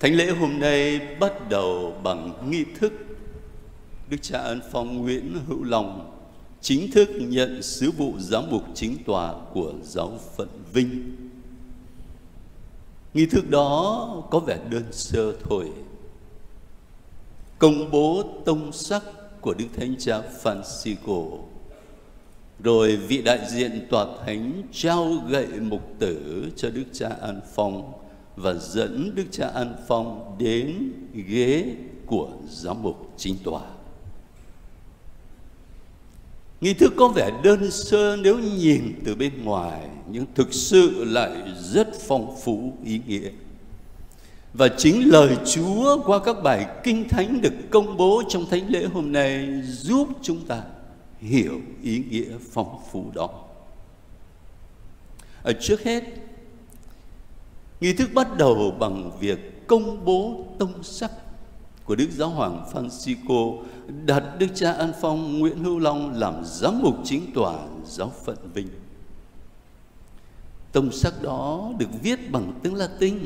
Thánh lễ hôm nay bắt đầu bằng nghi thức Đức cha Ân Phong Nguyễn Hữu Long chính thức nhận sứ vụ giám mục chính tòa của giáo phận Vinh. Nghi thức đó có vẻ đơn sơ thôi. Công bố tông sắc của Đức Thánh Cha Francisco. Rồi vị đại diện tòa thánh trao gậy mục tử cho Đức cha An Phong và dẫn Đức cha An Phong đến ghế của giám mục chính tòa. Nghi thức có vẻ đơn sơ nếu nhìn từ bên ngoài nhưng thực sự lại rất phong phú ý nghĩa. Và chính lời Chúa qua các bài kinh thánh được công bố trong thánh lễ hôm nay giúp chúng ta hiểu ý nghĩa phong phú đó. Ở trước hết, nghi thức bắt đầu bằng việc công bố tông sắc của Đức Giáo Hoàng Francisco đặt Đức cha An Phong Nguyễn Hữu Long làm giám mục chính tòa giáo phận Vinh. Tông sắc đó được viết bằng tiếng Latin,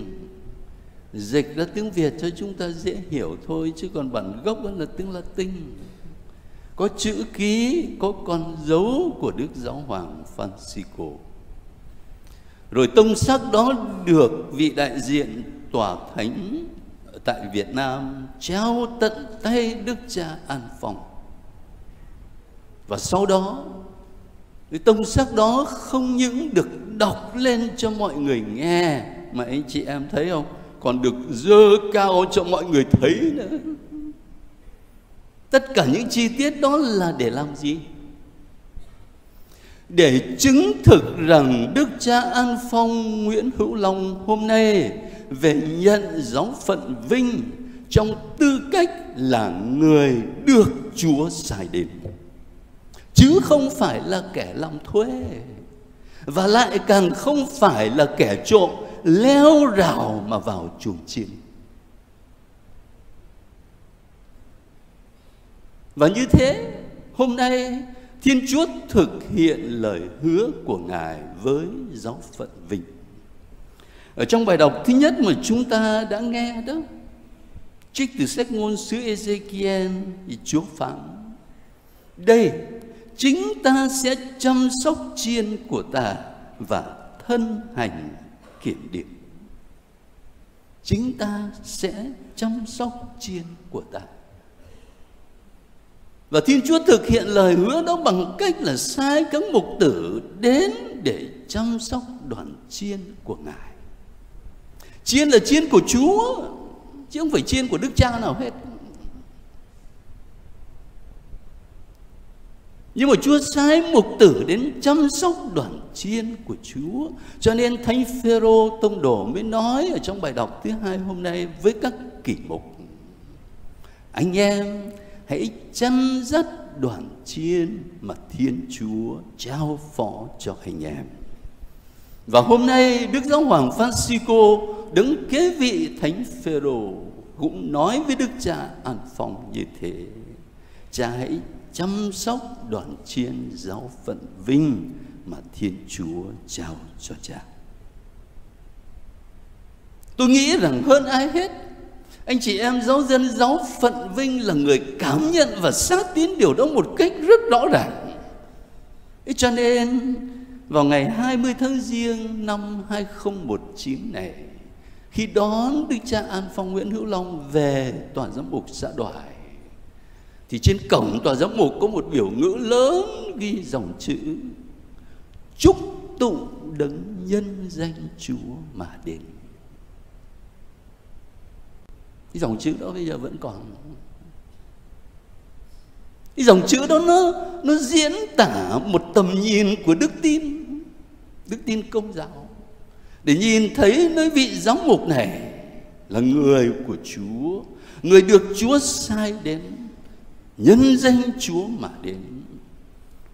dịch ra tiếng Việt cho chúng ta dễ hiểu thôi, chứ còn bản gốc vẫn là tiếng Latin. Có chữ ký, có con dấu của Đức Giáo Hoàng Francisco. Rồi tông sắc đó được vị đại diện tòa thánh tại Việt Nam trao tận tay Đức cha An Phong. Và sau đó, cái tông sắc đó không những được đọc lên cho mọi người nghe mà anh chị em thấy không? Còn được dơ cao cho mọi người thấy nữa. Tất cả những chi tiết đó là để làm gì? Để chứng thực rằng Đức cha An Phong Nguyễn Hữu Long hôm nay về nhận giáo phận vinh trong tư cách là người được Chúa xài đến chứ không phải là kẻ làm thuê, và lại càng không phải là kẻ trộm, leo rào mà vào chuồng chiên. Và như thế, hôm nay Thiên Chúa thực hiện lời hứa của Ngài với giáo phận Vinh. Ở trong bài đọc thứ nhất mà chúng ta đã nghe đó, Trích từ sách ngôn sứ Ezekiel, thì Chúa phán, Đây, chính ta sẽ chăm sóc chiên của ta và thân hành kiểm điểm Chính ta sẽ chăm sóc chiên của ta và Thiên Chúa thực hiện lời hứa đó bằng cách là sai các mục tử đến để chăm sóc đoàn chiên của Ngài. Chiên là chiên của Chúa, Chứ không phải chiên của Đức Cha nào hết. Nhưng mà Chúa sai mục tử đến chăm sóc đoàn chiên của Chúa. Cho nên Thánh Phêrô Tông Đồ mới nói ở trong bài đọc thứ hai hôm nay với các kỷ mục. Anh em hãy chăn dắt đoàn chiên mà Thiên Chúa trao phó cho anh em và hôm nay, Đức Giáo Hoàng Francisco đứng kế vị Thánh Phêrô cũng nói với Đức Cha An Phong như thế. Cha hãy chăm sóc đoàn chiên giáo phận vinh mà Thiên Chúa trao cho cha. Tôi nghĩ rằng hơn ai hết anh chị em, giáo dân, giáo phận vinh là người cảm nhận và xác tín điều đó một cách rất rõ ràng. Cho nên, vào ngày 20 tháng Giêng năm 2019 này, khi đón Đức cha An Phong Nguyễn Hữu Long về tòa giám mục xã Đoài, thì trên cổng tòa giám mục có một biểu ngữ lớn ghi dòng chữ, chúc tụng đấng nhân danh Chúa mà đến. Cái dòng chữ đó bây giờ vẫn còn cái dòng chữ đó nó nó diễn tả một tầm nhìn của đức tin đức tin công giáo để nhìn thấy nơi vị giám mục này là người của Chúa, người được Chúa sai đến, nhân danh Chúa mà đến.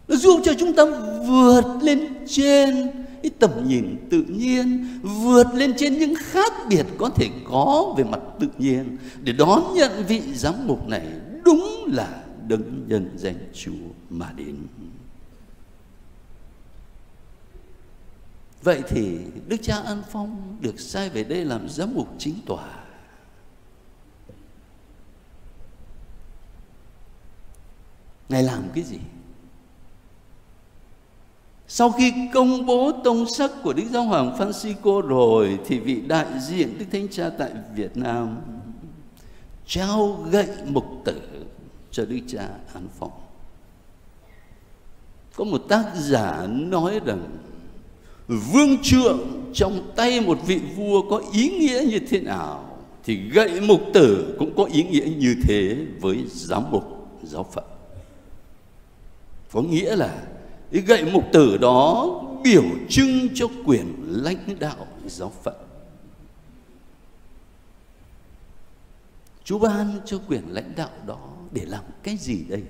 Nó giúp cho chúng ta vượt lên trên cái tầm nhìn tự nhiên vượt lên trên những khác biệt có thể có về mặt tự nhiên để đón nhận vị giám mục này đúng là đấng nhân danh Chúa mà đến. Vậy thì Đức Cha An Phong được sai về đây làm giám mục chính tòa. Ngài làm cái gì? Sau khi công bố tông sắc của Đức Giáo Hoàng Francisco rồi, thì vị đại diện Đức Thánh Cha tại Việt Nam trao gậy mục tử cho Đức Cha An Phong. Có một tác giả nói rằng, vương trượng, trong tay một vị vua có ý nghĩa như thế nào, thì gậy mục tử cũng có ý nghĩa như thế với giám mục, giáo phận. Có nghĩa là cái gậy mục tử đó biểu trưng cho quyền lãnh đạo giáo phận Chúa ban cho quyền lãnh đạo đó để làm cái gì đây?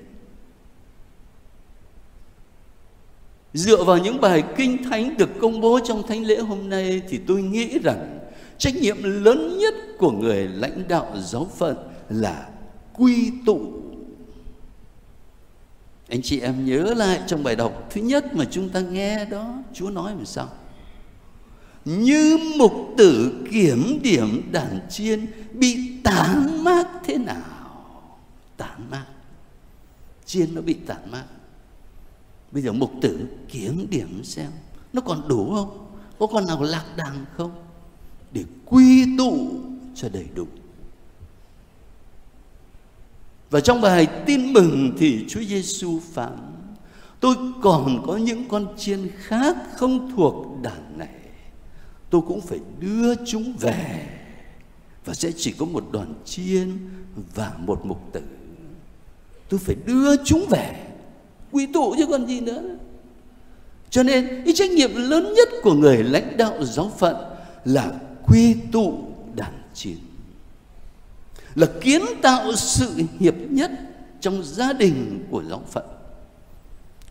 Dựa vào những bài kinh thánh được công bố trong thánh lễ hôm nay thì tôi nghĩ rằng trách nhiệm lớn nhất của người lãnh đạo giáo phận là quy tụ anh chị em nhớ lại trong bài đọc thứ nhất mà chúng ta nghe đó, Chúa nói làm sao? Như mục tử kiểm điểm đàn chiên Bị tán mát thế nào? Tán mát Chiên nó bị tản mát Bây giờ mục tử kiểm điểm xem, Nó còn đủ không? Có con nào lạc đàn không? Để quy tụ cho đầy đủ và trong bài tin mừng thì Chúa Giêsu phán, Tôi còn có những con chiên khác không thuộc đàn này. Tôi cũng phải đưa chúng về Và sẽ chỉ có một đoàn chiên và một mục tử. Tôi phải đưa chúng về. Quy tụ chứ còn gì nữa. Cho nên cái trách nhiệm lớn nhất của người lãnh đạo giáo phận Là quy tụ đàn chiên là kiến tạo sự hiệp nhất trong gia đình của giáo phận.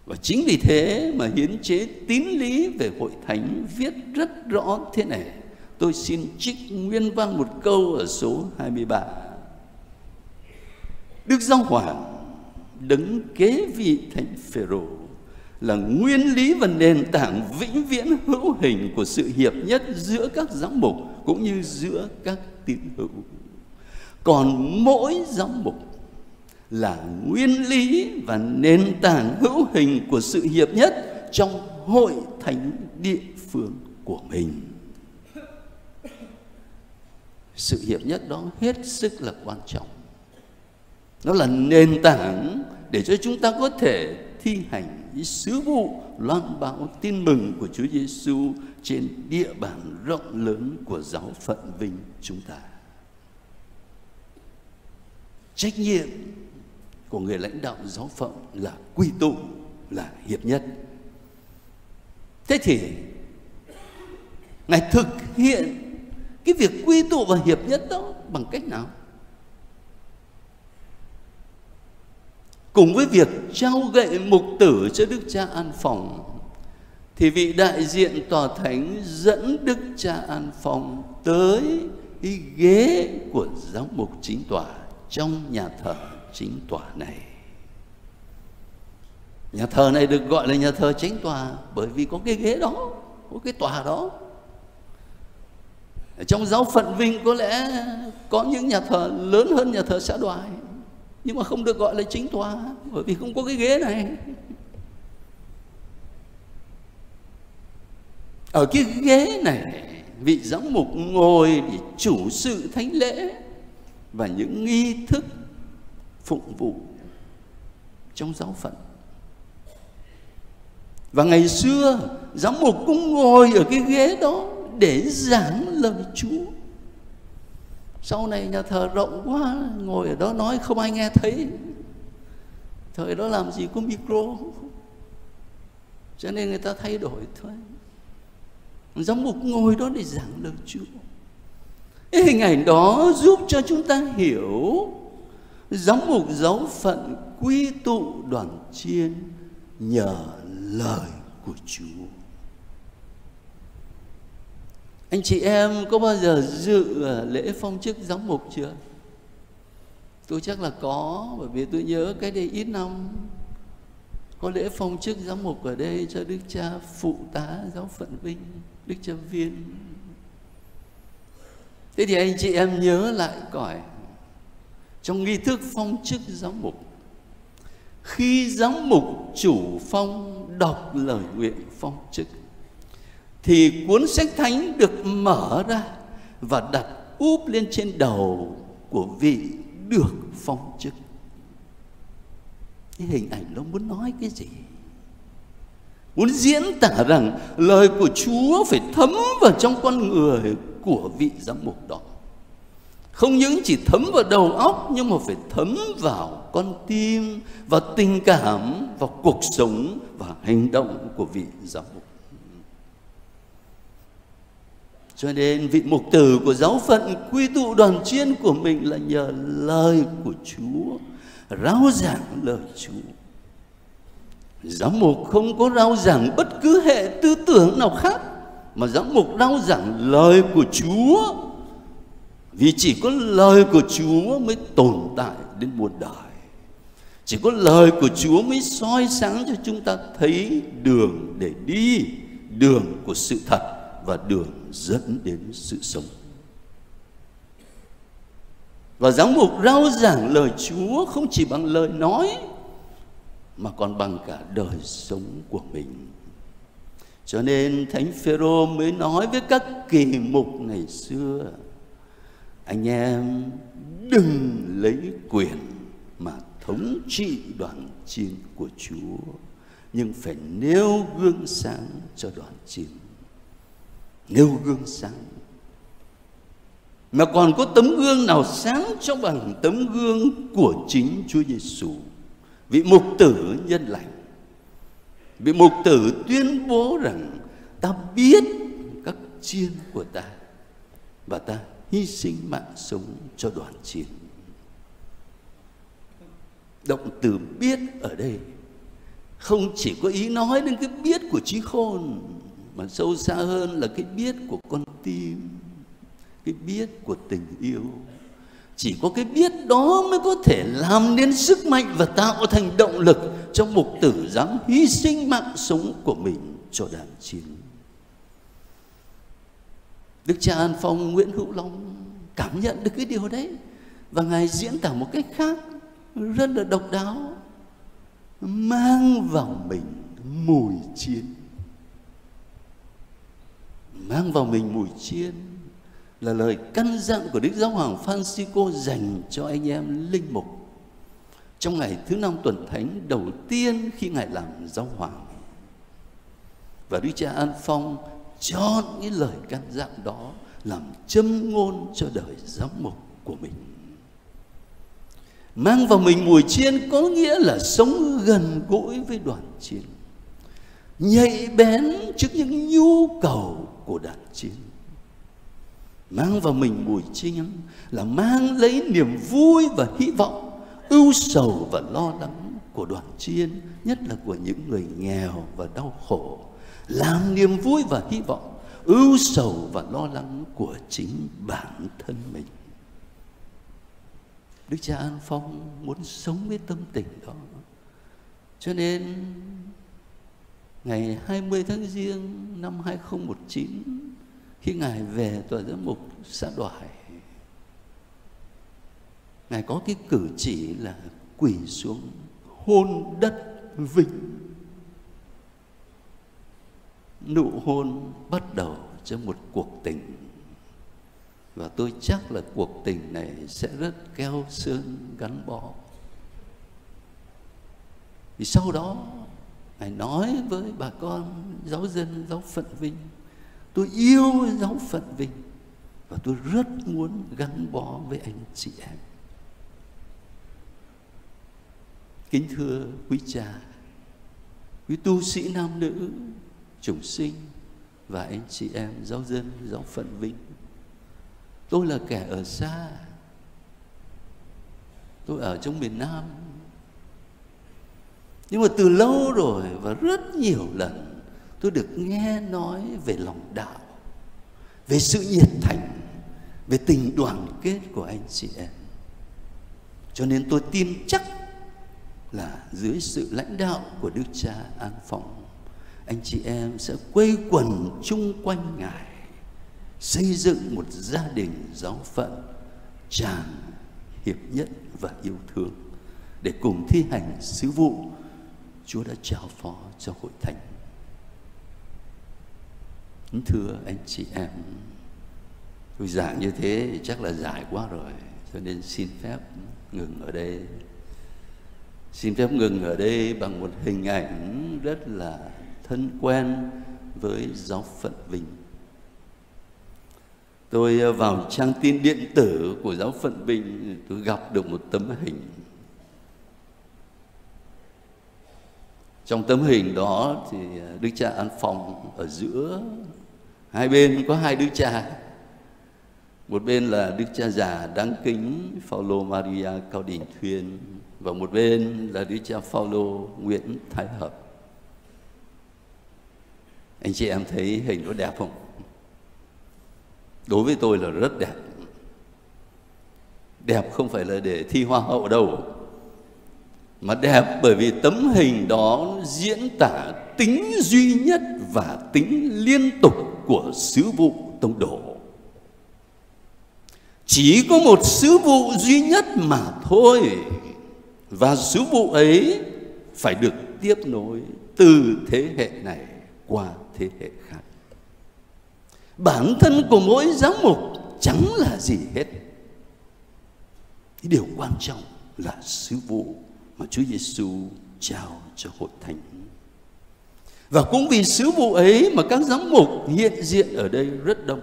Và chính vì thế mà hiến chế tín lý về hội thánh viết rất rõ thế này. Tôi xin trích nguyên văn một câu ở số 23 Đức Giáo Hoàng đứng kế vị thánh Phêrô là nguyên lý và nền tảng vĩnh viễn hữu hình của sự hiệp nhất giữa các giám mục cũng như giữa các tín hữu còn mỗi giám mục là nguyên lý và nền tảng hữu hình của sự hiệp nhất trong hội thánh địa phương của mình. Sự hiệp nhất đó hết sức là quan trọng. Nó là nền tảng để cho chúng ta có thể thi hành sứ vụ loan báo tin mừng của Chúa Giêsu trên địa bàn rộng lớn của giáo phận Vinh chúng ta trách nhiệm của người lãnh đạo giáo phận là quy tụ, là hiệp nhất. Thế thì ngài thực hiện cái việc quy tụ và hiệp nhất đó bằng cách nào? Cùng với việc trao gậy mục tử cho đức cha an phòng, thì vị đại diện tòa thánh dẫn đức cha an phòng tới cái ghế của giáo mục chính tòa trong nhà thờ chính tòa này. Nhà thờ này được gọi là nhà thờ chính tòa bởi vì có cái ghế đó, có cái tòa đó. Ở trong giáo phận vinh có lẽ có những nhà thờ lớn hơn nhà thờ xã đoài, nhưng mà không được gọi là chính tòa bởi vì không có cái ghế này. Ở cái ghế này, vị giám mục ngồi để chủ sự thánh lễ và những nghi thức phụng vụ trong giáo phận. Và ngày xưa, giám mục cũng ngồi ở cái ghế đó để giảng lời Chúa. Sau này nhà thờ rộng quá, ngồi ở đó nói không ai nghe thấy. Thời đó làm gì có micro. Cho nên người ta thay đổi thôi. Giám mục ngồi đó để giảng lời Chúa cái hình ảnh đó giúp cho chúng ta hiểu giám mục giáo phận quy tụ đoàn chiên nhờ lời của Chúa. Anh chị em có bao giờ dự à, lễ phong chức giám mục chưa? Tôi chắc là có bởi vì tôi nhớ cái đây ít năm có lễ phong chức giám mục ở đây cho đức cha phụ tá giáo phận Vinh, đức cha Viên thế thì anh chị em nhớ lại coi trong nghi thức phong chức giám mục, khi giám mục chủ phong đọc lời nguyện phong chức, thì cuốn sách thánh được mở ra và đặt úp lên trên đầu của vị được phong chức. Cái hình ảnh nó muốn nói cái gì? Muốn diễn tả rằng lời của chúa phải thấm vào trong con người của vị giám mục đó. Không những chỉ thấm vào đầu óc, nhưng mà phải thấm vào con tim và tình cảm và cuộc sống và hành động của vị giám mục. Cho nên vị mục tử của giáo phận quy tụ đoàn chiên của mình là nhờ lời của Chúa, rao giảng lời Chúa. Giám mục không có rao giảng bất cứ hệ tư tưởng nào khác. Mà giám mục đau giảng lời của Chúa. Vì chỉ có lời của Chúa mới tồn tại đến muôn đời. Chỉ có lời của Chúa mới soi sáng cho chúng ta thấy đường để đi, Đường của sự thật và đường dẫn đến sự sống. Và giám mục rao giảng lời Chúa không chỉ bằng lời nói, mà còn bằng cả đời sống của mình. Cho nên Thánh Phêrô mới nói với các kỳ mục ngày xưa: Anh em đừng lấy quyền mà thống trị đoàn chiên của Chúa, nhưng phải nêu gương sáng cho đoàn chiên. Nêu gương sáng. Mà còn có tấm gương nào sáng cho bằng tấm gương của chính Chúa Giêsu? Vị mục tử nhân lành vị mục tử tuyên bố rằng ta biết các chiên của ta và ta hy sinh mạng sống cho đoàn chiên. Động từ biết ở đây không chỉ có ý nói đến cái biết của trí khôn, mà sâu xa hơn là cái biết của con tim, cái biết của tình yêu chỉ có cái biết đó mới có thể làm nên sức mạnh và tạo thành động lực cho mục tử dám hy sinh mạng sống của mình cho đàn chiến. Đức cha An Phong, Nguyễn Hữu Long cảm nhận được cái điều đấy và ngài diễn tả một cách khác, rất là độc đáo, mang vào mình mùi chiên. Mang vào mình mùi chiên là lời căn dặn của Đức Giáo Hoàng Francisco dành cho anh em linh mục trong ngày thứ năm tuần thánh đầu tiên khi ngài làm giáo hoàng. Và Đức cha An Phong chọn những lời căn dặn đó làm châm ngôn cho đời giám mục của mình. Mang vào mình mùi chiên có nghĩa là sống gần gũi với đoàn chiên nhạy bén trước những nhu cầu của đoàn chiên mang vào mình buổi chiên là mang lấy niềm vui và hy vọng, ưu sầu và lo lắng của đoàn chiên, nhất là của những người nghèo và đau khổ. Làm niềm vui và hy vọng, ưu sầu và lo lắng của chính bản thân mình. Đức cha An Phong muốn sống với tâm tình đó. Cho nên, ngày 20 tháng Giêng năm 2019 khi ngài về tòa giám mục xã đoài, ngài có cái cử chỉ là quỳ xuống hôn đất vinh. Nụ hôn bắt đầu cho một cuộc tình. Và tôi chắc là cuộc tình này sẽ rất keo sơn gắn bó. Vì sau đó, ngài nói với bà con giáo dân giáo phận vinh tôi yêu giáo phận vinh và tôi rất muốn gắn bó với anh chị em. Kính thưa quý cha, quý tu sĩ nam nữ chủng sinh và anh chị em giáo dân, giáo phận vinh, tôi là kẻ ở xa. Tôi ở trong miền nam. Nhưng mà từ lâu rồi và rất nhiều lần tôi được nghe nói về lòng đạo, về sự nhiệt thành, về tình đoàn kết của anh chị em cho nên tôi tin chắc là dưới sự lãnh đạo của đức cha an phong, anh chị em sẽ quây quần chung quanh ngài, xây dựng một gia đình giáo phận tràn hiệp nhất và yêu thương để cùng thi hành sứ vụ Chúa đã trao phó cho hội thánh. Thưa anh chị em, tôi giảng như thế chắc là dài quá rồi, cho nên xin phép ngừng ở đây. Xin phép ngừng ở đây bằng một hình ảnh rất là thân quen với giáo phận Vinh. Tôi à, vào trang tin điện tử của giáo phận Vinh, tôi gặp được một tấm hình trong tấm hình đó thì à, đức cha an phòng ở giữa hai bên có hai đức cha. Một bên là đức cha già đáng kính Phaolô Maria Cao Đình Thuyên và một bên là đức cha Phaolô Nguyễn Thái Hợp. Anh chị em thấy hình nó đẹp không? Đối với tôi là rất đẹp. Đẹp không phải là để thi hoa hậu đâu mà đẹp bởi vì tấm hình đó diễn tả tính duy nhất và tính liên tục của sứ vụ tông đồ. Chỉ có một sứ vụ duy nhất mà thôi, và sứ vụ ấy phải được tiếp nối từ thế hệ này qua thế hệ khác. Bản thân của mỗi giám mục chẳng là gì hết. Điều quan trọng là sứ vụ mà Chúa Giêsu trao cho hội thánh. Và cũng vì sứ vụ ấy mà các giám mục hiện diện ở đây rất đông.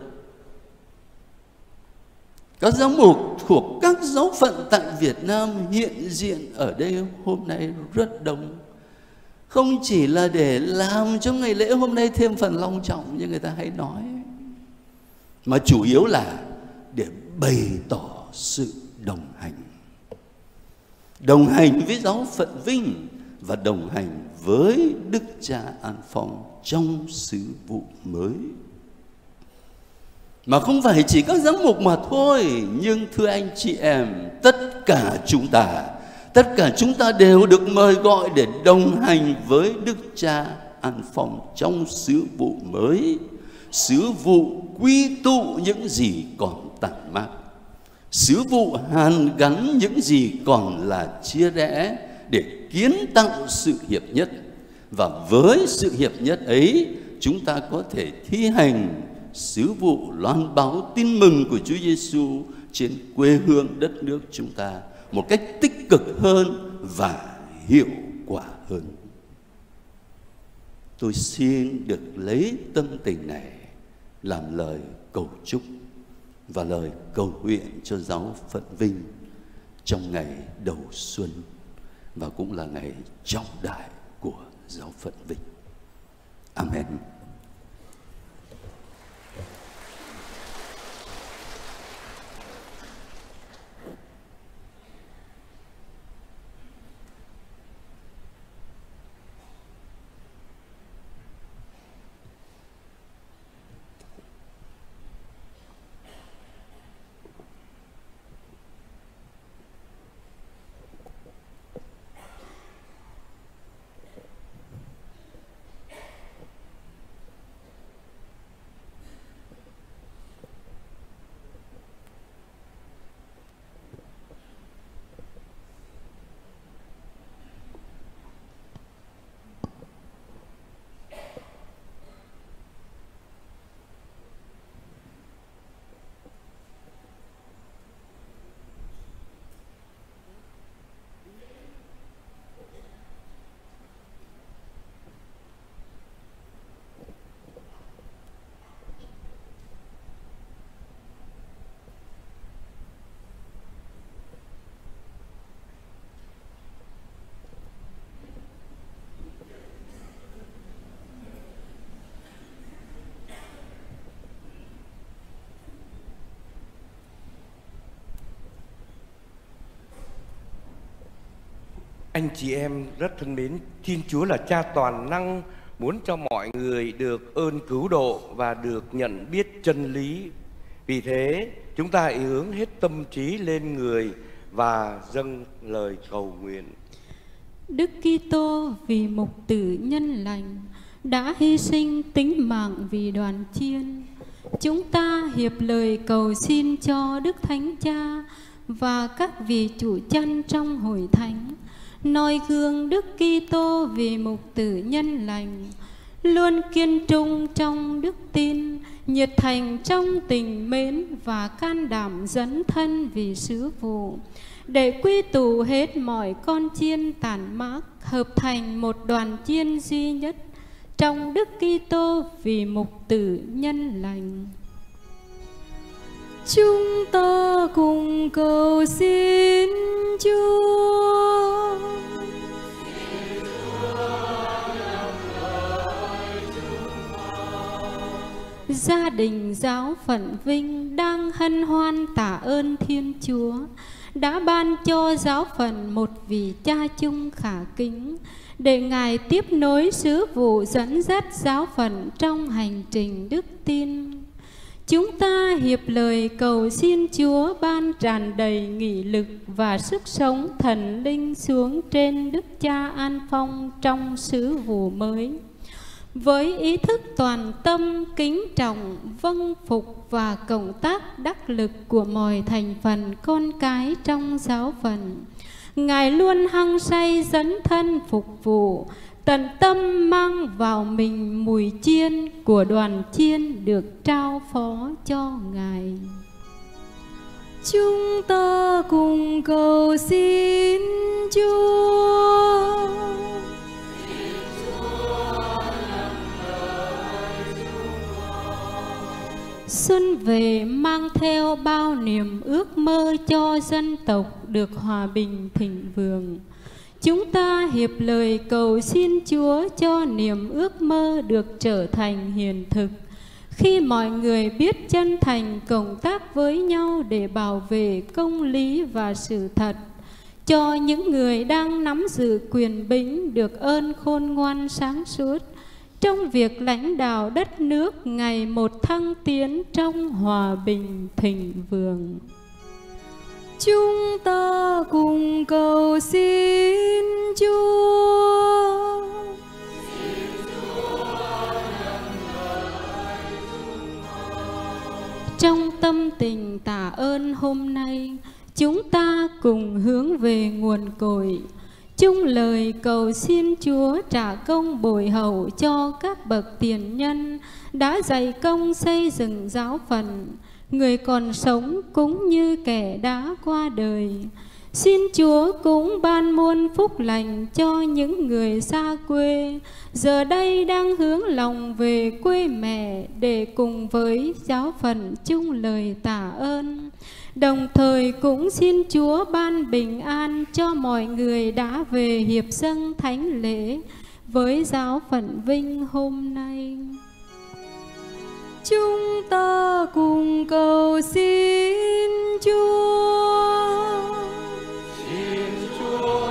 Các giám mục thuộc các giáo phận tại Việt Nam hiện diện ở đây hôm nay rất đông. Không chỉ là để làm cho ngày lễ hôm nay thêm phần long trọng như người ta hay nói, mà chủ yếu là để bày tỏ sự đồng hành đồng hành với giáo phận Vinh và đồng hành với Đức Cha An Phong trong sứ vụ mới. Mà không phải chỉ các giám mục mà thôi, nhưng thưa anh chị em, tất cả chúng ta, tất cả chúng ta đều được mời gọi để đồng hành với Đức Cha An Phong trong sứ vụ mới, sứ vụ quy tụ những gì còn tàn mát sứ vụ hàn gắn những gì còn là chia rẽ để kiến tạo sự hiệp nhất và với sự hiệp nhất ấy, chúng ta có thể thi hành sứ vụ loan báo tin mừng của Chúa Giêsu trên quê hương đất nước chúng ta một cách tích cực hơn và hiệu quả hơn. Tôi xin được lấy tâm tình này làm lời cầu chúc và lời cầu nguyện cho giáo phận Vinh trong ngày đầu xuân và cũng là ngày trọng đại của giáo phận Vinh. Amen. Anh chị em rất thân mến, Thiên Chúa là cha toàn năng, muốn cho mọi người được ơn cứu độ và được nhận biết chân lý. Vì thế, chúng ta hãy hướng hết tâm trí lên người và dâng lời cầu nguyện. Đức Kitô vì mục tử nhân lành đã hy sinh tính mạng vì đoàn chiên. Chúng ta hiệp lời cầu xin cho Đức Thánh Cha và các vị chủ chân trong hội thánh noi gương Đức Kitô vì mục tử nhân lành, luôn kiên trung trong đức tin, nhiệt thành trong tình mến và can đảm dấn thân vì sứ vụ, để quy tụ hết mọi con chiên tàn mác, hợp thành một đoàn chiên duy nhất trong Đức Kitô vì mục tử nhân lành. Chúng ta cùng cầu xin Chúa. Gia đình giáo phận Vinh đang hân hoan tạ ơn Thiên Chúa, đã ban cho giáo phận một vị cha chung khả kính, để Ngài tiếp nối sứ vụ dẫn dắt giáo phận trong hành trình đức tin. Chúng ta hiệp lời cầu xin Chúa ban tràn đầy nghị lực và sức sống thần linh xuống trên Đức Cha An Phong trong sứ vụ mới. Với ý thức toàn tâm, kính trọng, vâng phục và cộng tác đắc lực của mọi thành phần con cái trong giáo phận, Ngài luôn hăng say dấn thân phục vụ, tận tâm mang vào mình mùi chiên của đoàn chiên được trao phó cho Ngài. Chúng ta cùng cầu xin Chúa. Xuân về mang theo bao niềm ước mơ cho dân tộc được hòa bình thịnh vượng. Chúng ta hiệp lời cầu xin Chúa cho niềm ước mơ được trở thành hiện thực. Khi mọi người biết chân thành cộng tác với nhau để bảo vệ công lý và sự thật, cho những người đang nắm giữ quyền bính được ơn khôn ngoan sáng suốt, trong việc lãnh đạo đất nước ngày một thăng tiến trong hòa bình thịnh vượng. Chúng ta cùng cầu xin Chúa. Trong tâm tình tạ ơn hôm nay, chúng ta cùng hướng về nguồn cội chung lời cầu xin Chúa trả công bồi hậu cho các bậc tiền nhân đã dày công xây dựng giáo phận, người còn sống cũng như kẻ đã qua đời. Xin Chúa cũng ban muôn phúc lành cho những người xa quê, giờ đây đang hướng lòng về quê mẹ để cùng với giáo phận chung lời tạ ơn. Đồng thời cũng xin Chúa ban bình an cho mọi người đã về hiệp dâng thánh lễ với giáo phận Vinh hôm nay. Chúng ta cùng cầu xin Chúa. Xin Chúa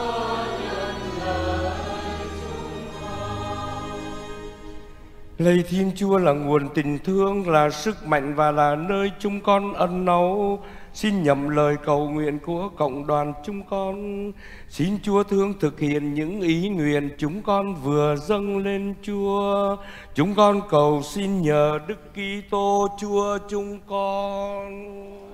Lạy Thiên Chúa là nguồn tình thương, là sức mạnh và là nơi chúng con ân náu Xin nhậm lời cầu nguyện của cộng đoàn chúng con. Xin Chúa thương thực hiện những ý nguyện chúng con vừa dâng lên Chúa. Chúng con cầu xin nhờ Đức Kitô Chúa chúng con.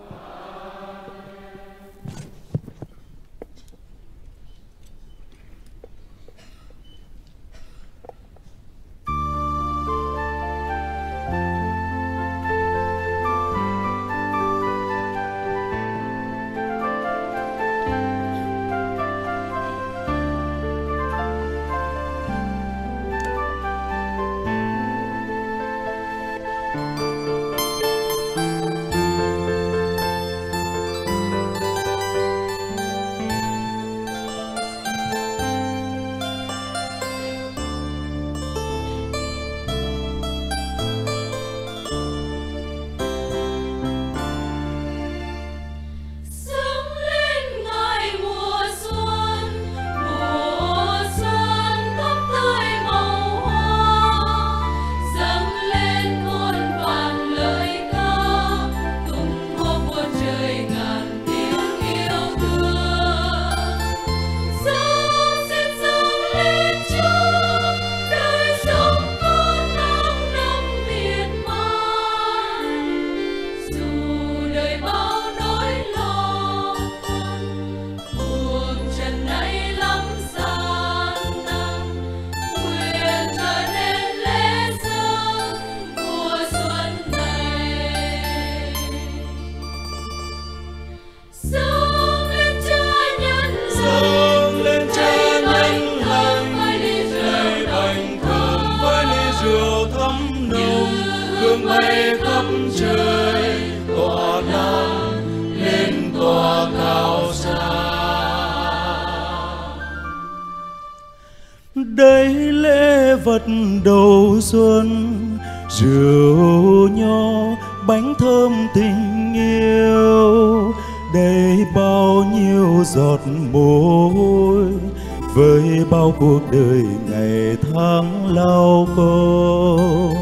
Cuộc đời ngày tháng lao công.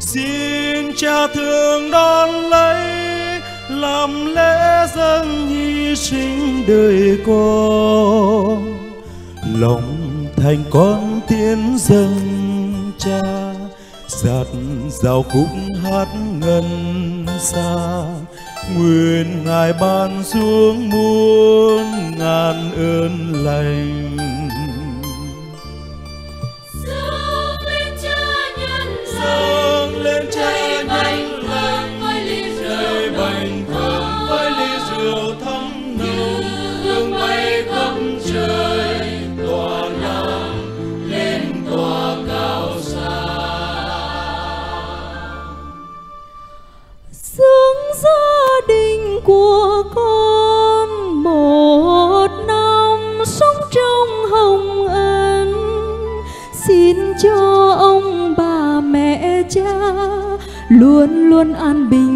Xin cha thương đón lấy, làm lễ dâng hy sinh đời con. Lòng thành con tiến dâng cha giạt rào khúc hát ngân xa nguyện ngài ban xuống muôn ngàn ơn lành. Của con một năm sống trong hồng ân. Xin cho ông bà mẹ cha luôn luôn an bình